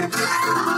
Yeah.